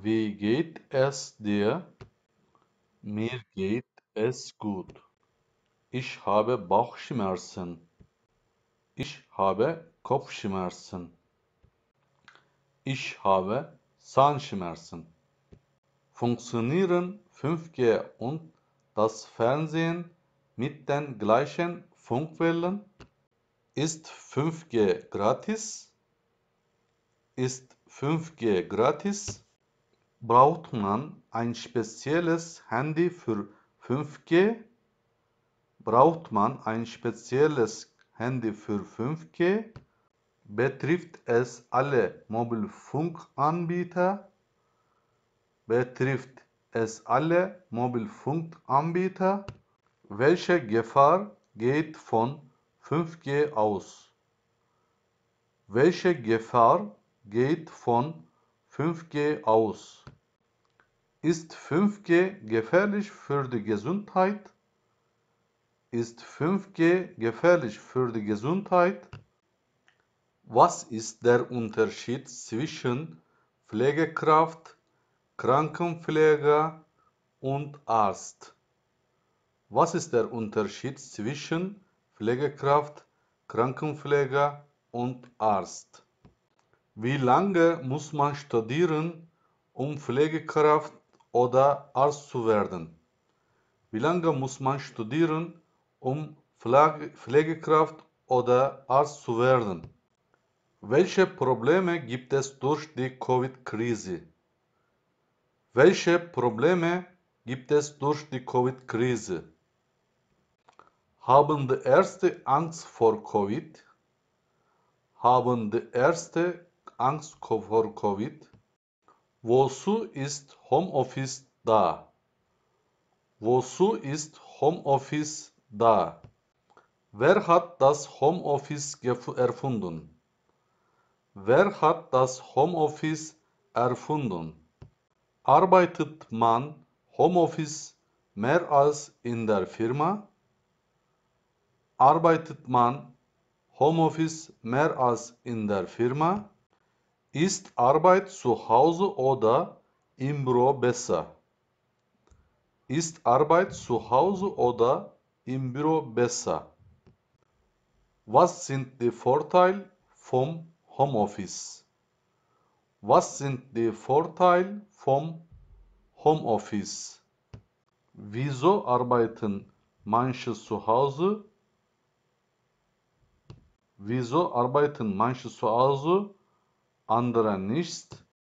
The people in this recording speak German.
Wie geht es dir? Mir geht es gut. Ich habe Bauchschmerzen. Ich habe Kopfschmerzen. Ich habe Zahnschmerzen. Funktionieren 5G und das Fernsehen mit den gleichen Funkwellen? Ist 5G gratis? Ist 5G gratis? Braucht man ein spezielles Handy für 5G? Braucht man ein spezielles Handy für 5G? Betrifft es alle Mobilfunkanbieter? Betrifft es alle Mobilfunkanbieter? Welche Gefahr geht von 5G aus? Welche Gefahr geht von 5G aus? Ist 5G gefährlich für die Gesundheit? Ist 5G gefährlich für die Gesundheit? Was ist der Unterschied zwischen Pflegekraft, Krankenpfleger und Arzt? Was ist der Unterschied zwischen Pflegekraft, Krankenpfleger und Arzt? Wie lange muss man studieren, um Pflegekraft oder Arzt zu werden? Wie lange muss man studieren, um Pflegekraft oder Arzt zu werden? Welche Probleme gibt es durch die Covid-Krise? Welche Probleme gibt es durch die Covid-Krise? Haben die Ärzte Angst vor Covid? Haben die Ärzte Angst vor Covid? Wozu ist Homeoffice da? Wozu ist Homeoffice da? Wer hat das Homeoffice erfunden? Wer hat das Homeoffice erfunden? Arbeitet man Homeoffice mehr als in der Firma? Arbeitet man Homeoffice mehr als in der Firma? Ist Arbeit zu Hause oder im Büro besser? Ist Arbeit zu Hause oder im Büro besser? Was sind die Vorteile vom Homeoffice? Was sind die Vorteile vom Homeoffice? Wieso arbeiten manche zu Hause? Wieso arbeiten manche zu Hause, andere nicht?